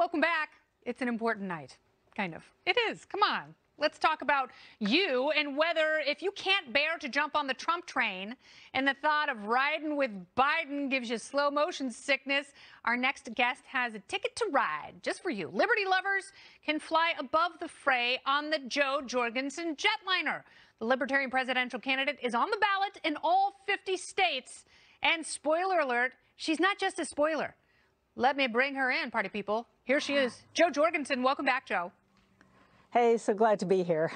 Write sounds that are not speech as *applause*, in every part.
welcome back. It's an important night. Kind of. It is. Come on. Let's talk about you and whether, if you can't bear to jump on the Trump train and the thought of riding with Biden gives you slow motion sickness, our next guest has a ticket to ride just for you. Liberty lovers can fly above the fray on the Jo Jorgensen jetliner. The Libertarian presidential candidate is on the ballot in all 50 states. And spoiler alert, she's not just a spoiler. Let me bring her in, party people. Here she is. Jo Jorgensen, welcome back, Jo. Hey, so glad to be here.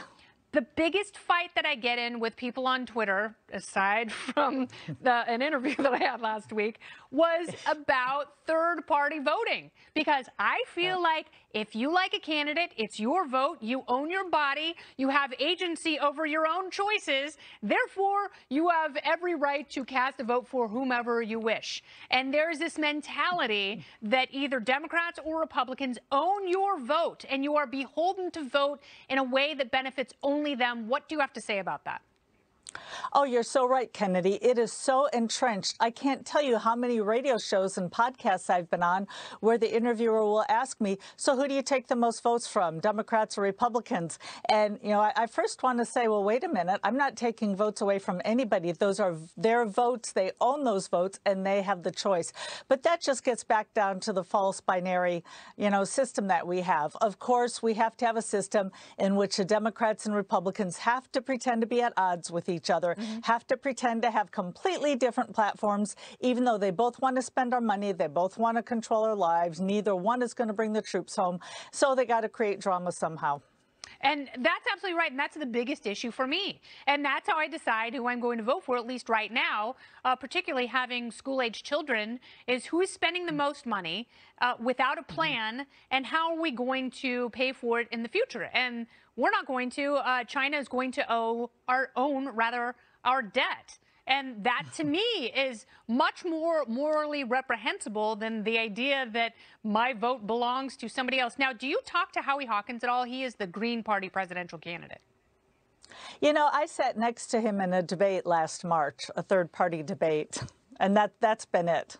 The biggest fight that I get in with people on Twitter, aside *laughs* from the, an interview *laughs* that I had last week, was about third party voting. Because I feel like if you like a candidate, it's your vote, you own your body, you have agency over your own choices. Therefore, you have every right to cast a vote for whomever you wish. And there's this mentality that either Democrats or Republicans own your vote and you are beholden to vote in a way that benefits only them. What do you have to say about that? Oh, you're so right, Kennedy. It is so entrenched. I can't tell you how many radio shows and podcasts I've been on where the interviewer will ask me, so who do you take the most votes from, Democrats or Republicans? And, you know, I, I first want to say, well, wait a minute. I'm not taking votes away from anybody. Those are their votes. They own those votes and they have the choice. But that just gets back down to the false binary, you know, system that we have. Of course, we have to have a system in which the Democrats and Republicans have to pretend to be at odds with each other other, mm-hmm. have to pretend to have completely different platforms, even though they both want to spend our money, they both want to control our lives. Neither one is going to bring the troops home. So they got to create drama somehow. And that's absolutely right. And that's the biggest issue for me. And that's how I decide who I'm going to vote for, at least right now, uh, particularly having school age children, is who is spending the most money uh, without a mm-hmm. plan mm-hmm. and how are we going to pay for it in the future? And we're not going to. Uh, China is going to owe our own, rather, our debt. And that to me is much more morally reprehensible than the idea that my vote belongs to somebody else. Now, do you talk to Howie Hawkins at all? He is the Green Party presidential candidate. You know, I sat next to him in a debate last March, a third party debate, and that, that's been it.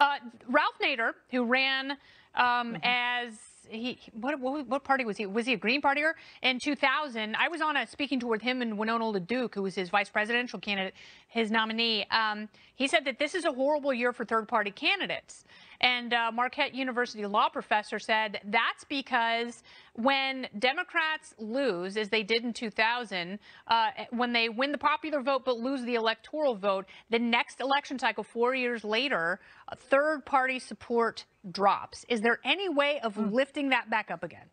Uh, Ralph Nader, who ran um, mm-hmm. as he what, what, what party was he? Was he a Green Partier in 2000? I was on a speaking tour with him and Winona LaDuke, who was his vice presidential candidate, his nominee. Um, he said that this is a horrible year for third party candidates. And uh, Marquette University law professor said that's because when Democrats lose, as they did in 2000, uh, when they win the popular vote but lose the electoral vote, the next election cycle, four years later, third party support drops. Is there any way of mm. lifting that back up again?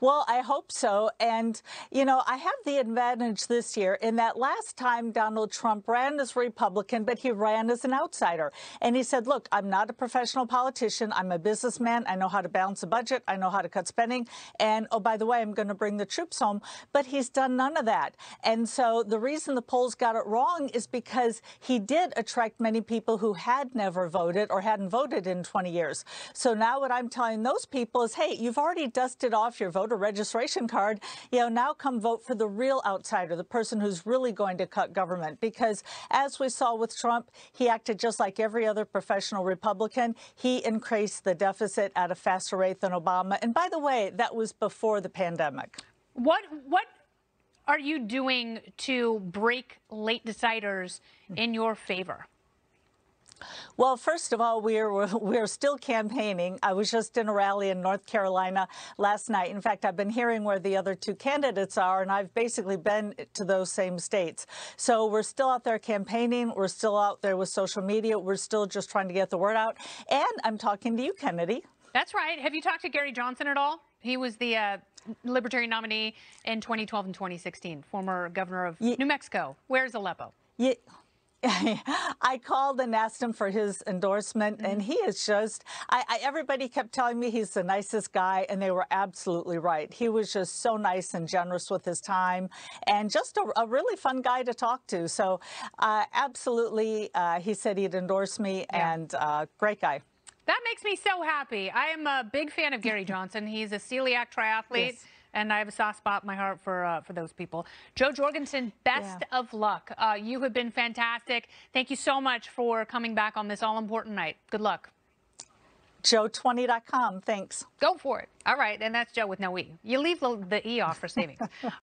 Well, I hope so. And, you know, I have the advantage this year in that last time Donald Trump ran as a Republican, but he ran as an outsider. And he said, look, I'm not a professional politician. I'm a businessman. I know how to balance a budget. I know how to cut spending. And, oh, by the way, I'm going to bring the troops home. But he's done none of that. And so the reason the polls got it wrong is because he did attract many people who had never voted or hadn't voted in 20 years. So now what I'm telling those people is, hey, you've already dusted off your voter registration card, you know, now come vote for the real outsider, the person who's really going to cut government. Because as we saw with Trump, he acted just like every other professional Republican. He increased the deficit at a faster rate than Obama. And by the way, that was before the pandemic. What what are you doing to break late deciders in your favor? Well, first of all, we're *laughs* we're still campaigning. I was just in a rally in North Carolina last night. In fact, I've been hearing where the other two candidates are, and I've basically been to those same states. So we're still out there campaigning. We're still out there with social media. We're still just trying to get the word out. And I'm talking to you, Kennedy. That's right. Have you talked to Gary Johnson at all? He was the uh, Libertarian nominee in 2012 and 2016, former governor of New Mexico. Where's Aleppo? Yeah. *laughs* I called and asked him for his endorsement, mm-hmm. and he is just, I, I, everybody kept telling me he's the nicest guy, and they were absolutely right. He was just so nice and generous with his time, and just a, a really fun guy to talk to. So, uh, absolutely, uh, he said he'd endorse me, yeah. and uh, great guy. That makes me so happy. I am a big fan of Gary Johnson. He's a celiac triathlete. Yes and I have a soft spot in my heart for uh, for those people. Jo Jorgensen, best yeah. of luck. Uh, you have been fantastic. Thank you so much for coming back on this all important night. Good luck. Jo20.com. Thanks. Go for it. All right. And that's Jo with no E. You leave the, the E off for savings. *laughs*